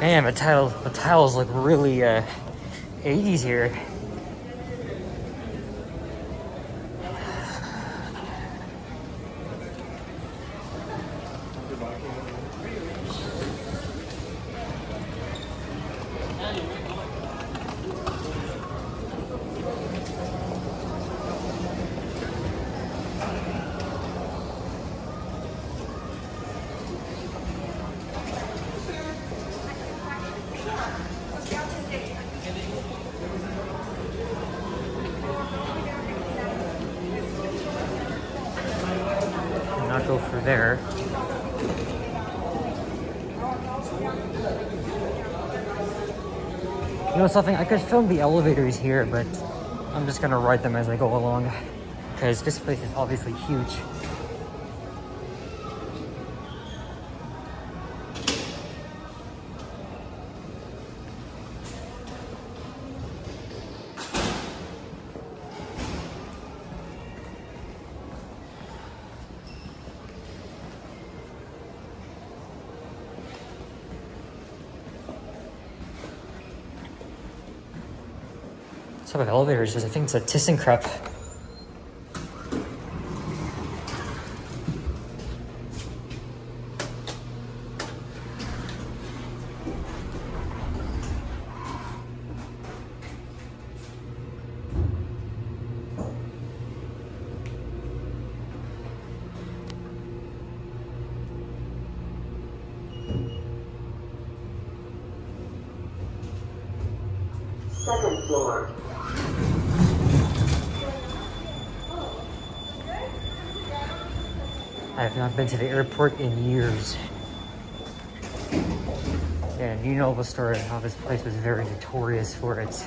Man, the tile the tiles look really uh 80s here. Not go through there. You know something? I could film the elevators here, but I'm just gonna ride them as I go along because this place is obviously huge. Type of elevators I think it's a ThyssenKrupp. I have not been to the airport in years. And you know the story how this place was very notorious for its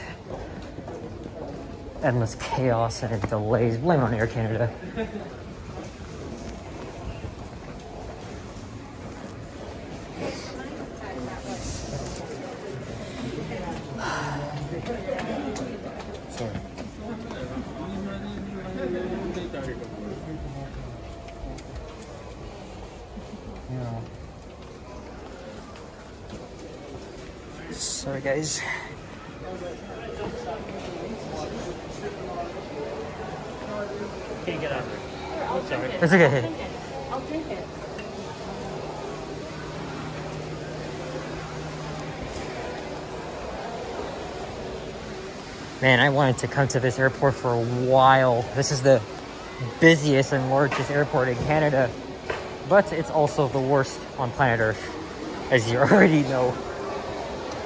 endless chaos and its delays. Blame on Air Canada. Sorry. Yeah. Sorry, guys. Can you get out? Sorry. It's okay. I'll drink it. Man, I wanted to come to this airport for a while. This is the busiest and largest airport in Canada, but it's also the worst on planet Earth, as you already know.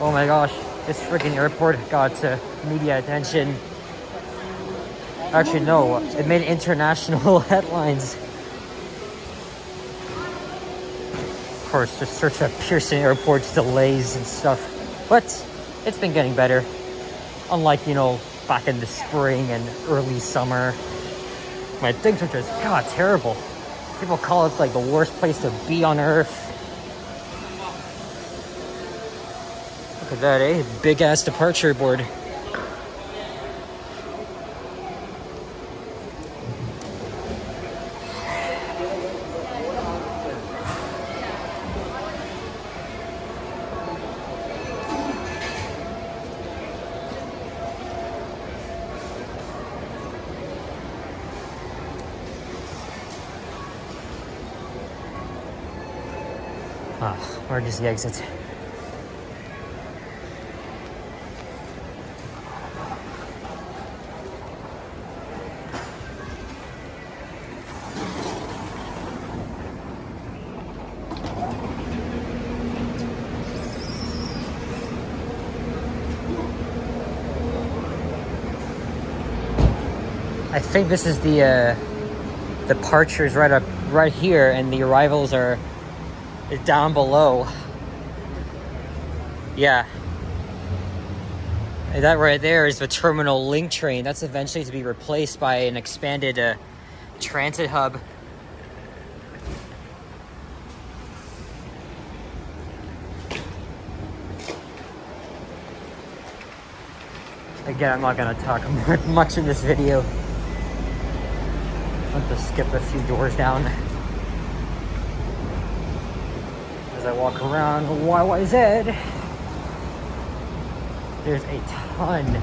Oh my gosh, this freaking airport got uh, media attention. Actually, no, it made international headlines. Of course, just search up Pearson Airport's delays and stuff, but it's been getting better unlike you know back in the spring and early summer when things were just god terrible people call it like the worst place to be on earth at that eh? Big ass departure board. Ah where the exit I think this is the uh, departures right up right here, and the arrivals are down below. Yeah. And that right there is the terminal link train. That's eventually to be replaced by an expanded uh, transit hub. Again, I'm not gonna talk much in this video. To skip a few doors down as I walk around YYZ. There's a ton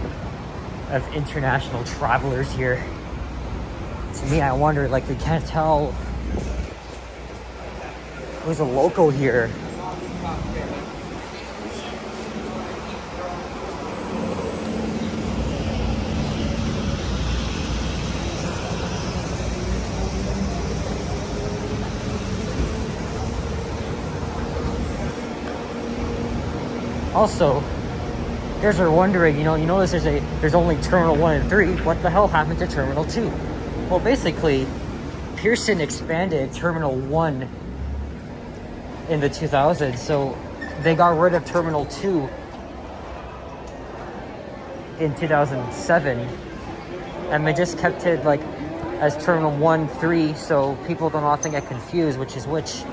of international travelers here. To me, I wonder, like, we can't tell who's a local here. Also, guys are wondering, you know, you notice there's a there's only terminal one and three. What the hell happened to terminal two? Well, basically, Pearson expanded terminal one in the 2000s, so they got rid of terminal two in 2007, and they just kept it like as terminal one, three, so people don't often get confused, which is which.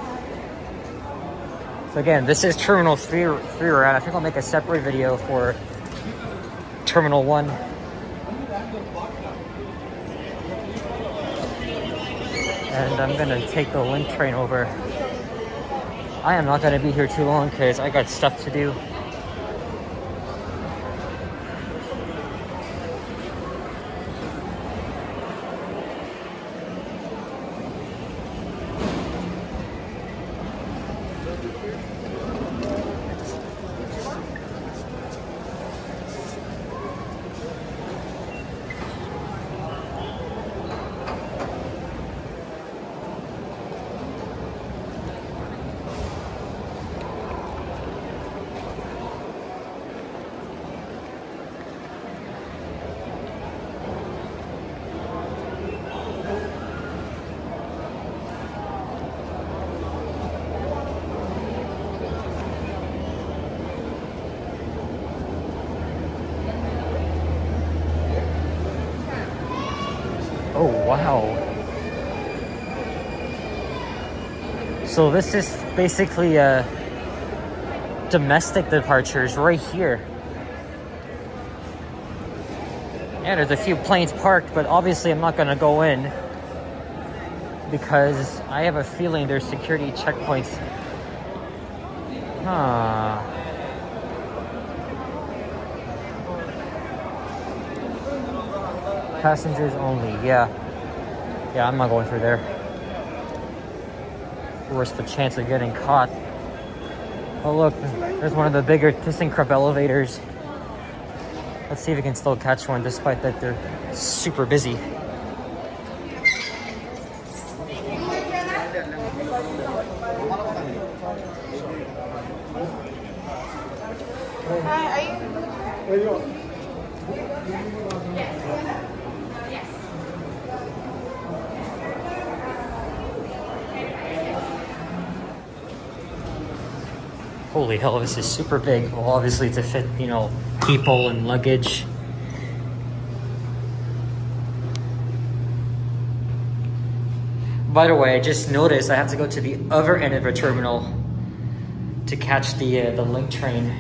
So again, this is Terminal 3, three around. I think I'll make a separate video for Terminal 1. And I'm gonna take the link train over. I am not gonna be here too long because I got stuff to do. Oh, wow. So this is basically a domestic departures right here. Yeah, there's a few planes parked, but obviously I'm not gonna go in because I have a feeling there's security checkpoints. Huh. Passengers only, yeah. Yeah, I'm not going through there. Risk the chance of getting caught. Oh look, there's one of the bigger ThyssenKrupp elevators. Let's see if we can still catch one despite that they're super busy. Holy hell, this is super big. Well, obviously to fit, you know, people and luggage. By the way, I just noticed I have to go to the other end of the terminal to catch the uh, the link train.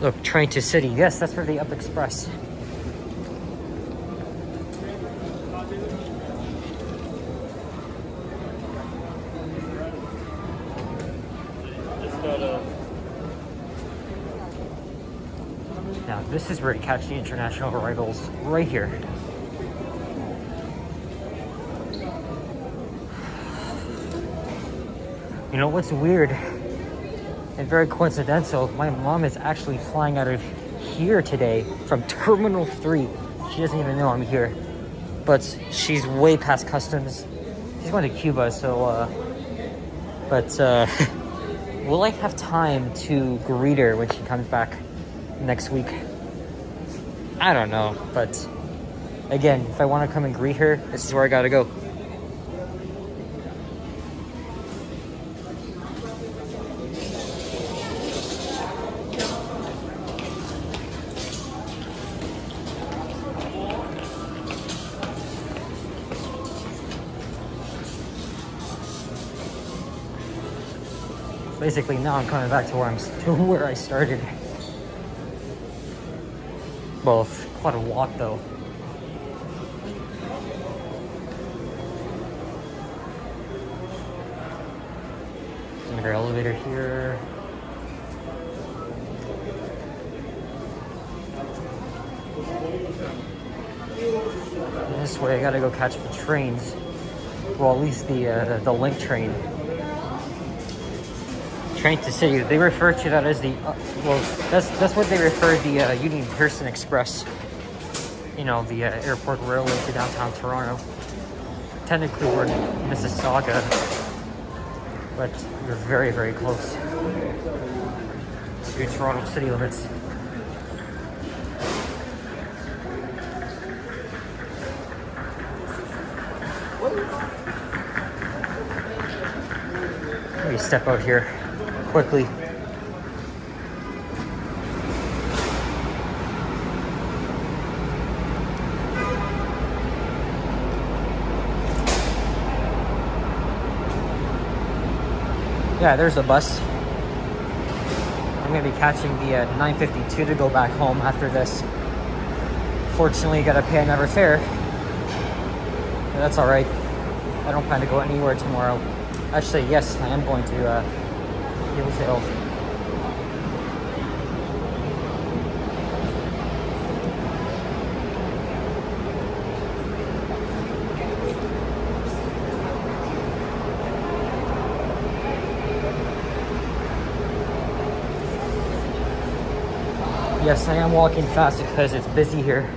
Look, train to city. Yes, that's for the Up Express. Now, this is where you catch the international arrivals, right here. You know what's weird and very coincidental? My mom is actually flying out of here today from Terminal 3. She doesn't even know I'm here. But she's way past customs. She's going to Cuba, so, uh, but, uh, will I have time to greet her when she comes back next week? I don't know, but again, if I want to come and greet her, this is where I gotta go. Basically now I'm coming back to where I'm to where I started. Well, it's quite a walk though. Another elevator here. This way I gotta go catch the trains. Well, at least the uh, the link train. Train to City. They refer to that as the uh, well. That's that's what they refer the uh, Union Pearson Express. You know, the uh, airport railway to downtown Toronto. Technically, we're in Mississauga, but we're very very close to Toronto city limits. Let me step out here quickly. Yeah, there's the bus. I'm gonna be catching the uh, 952 to go back home after this. Fortunately, gotta pay another fare. But that's alright. I don't plan to go anywhere tomorrow. Actually, yes, I am going to uh, Hillsdale. Yes, I am walking fast because it's busy here.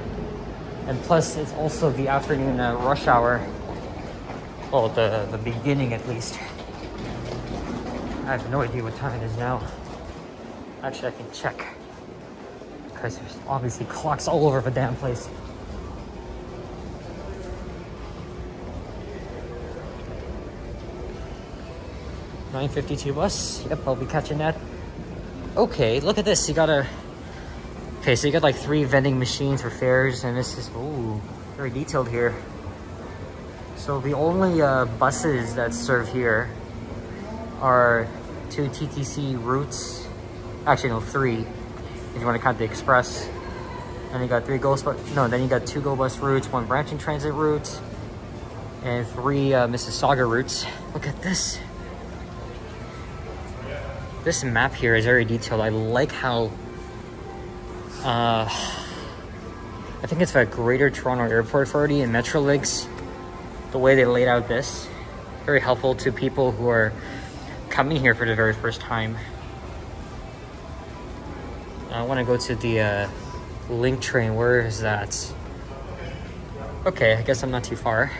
And plus, it's also the afternoon uh, rush hour. Well, the, the beginning at least. I have no idea what time it is now. Actually, I can check. Because there's obviously clocks all over the damn place. Nine fifty-two bus. Yep, I'll be catching that. Okay, look at this. You got a. Okay, so you got like three vending machines for fares, and this is ooh very detailed here. So the only uh, buses that serve here are two TTC routes. Actually, no, three. If you want to count the express. And you got three Go Bus. No, then you got two Go Bus routes, one Brampton Transit route, and three uh, Mississauga routes. Look at this. This map here is very detailed. I like how. Uh, I think it's a Greater Toronto Airport Authority and Metrolinx the way they laid out this. Very helpful to people who are coming here for the very first time. I want to go to the uh, link train. Where is that? Okay, I guess I'm not too far.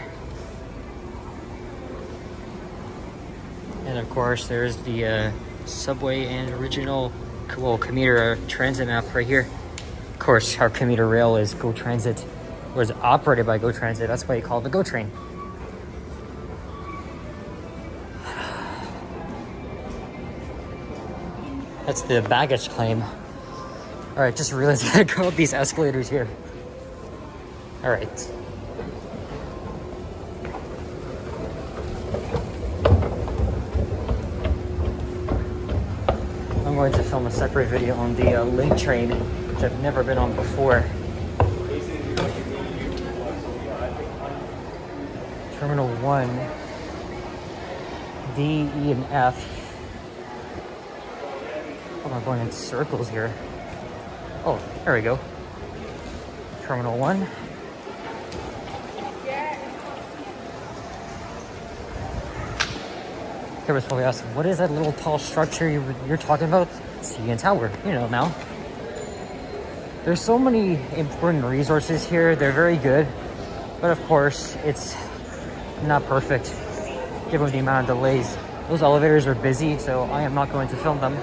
And of course, there's the uh, subway and original well, commuter transit map right here. Of course, our commuter rail is GO Transit, is operated by GO Transit. That's why you call it the GO Train. That's the baggage claim. All right, just realized I gotta go up these escalators here. All right. I'm going to film a separate video on the uh, link train, which I've never been on before. Terminal 1, D, E, and F. I'm not going in circles here. Oh, there we go. Terminal 1. There was probably asking, what is that little tall structure you, you're talking about? CN Tower, you know now. There's so many important resources here. They're very good. But of course, it's not perfect given the amount of delays. Those elevators are busy, so I am not going to film them.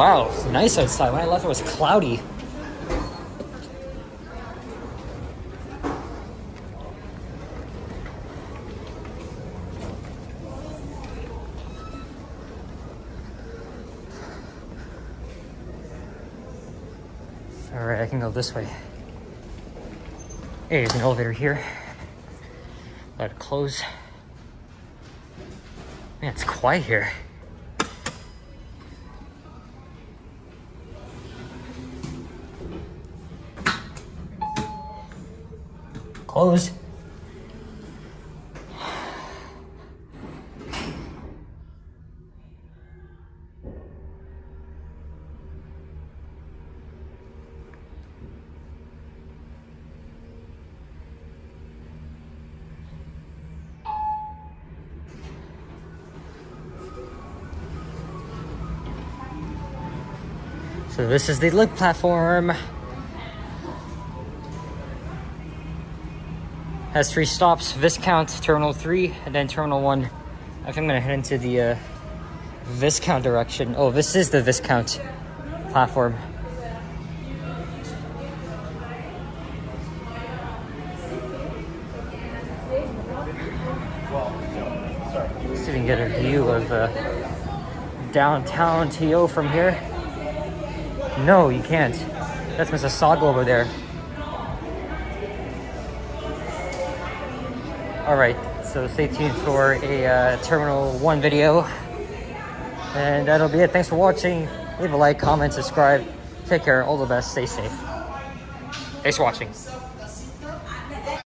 wow, it's nice outside. When I left, it was cloudy. All right, I can go this way. Hey, there's an elevator here. Let it close. Man, it's quiet here. So this is the link platform. Has three stops, Viscount, Terminal 3, and then Terminal 1. I think I'm gonna head into the uh, Viscount direction. Oh, this is the Viscount platform. We can get a view of uh, downtown TO from here. No, you can't. That's Mississauga over there. Alright, so stay tuned for a uh, Terminal 1 video. And that'll be it. Thanks for watching. Leave a like, comment, subscribe. Take care. All the best. Stay safe. Thanks for watching.